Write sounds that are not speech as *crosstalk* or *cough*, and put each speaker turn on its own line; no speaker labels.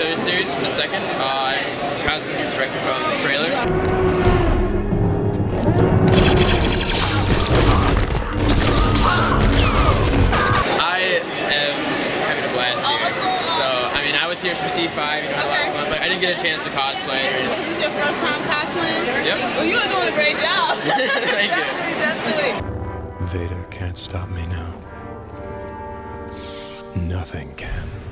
Failure series for the second. Uh, I'm costume director from the trailer. I am having a blast here. So, I mean, I was here for C5, you know, I fun, but I didn't get a chance to cosplay. This.
Is this your first time cosplaying?
Yep.
Well, you are doing a great job. *laughs*
Thank you. *laughs*
definitely, definitely.
Vader can't stop me now. Nothing can.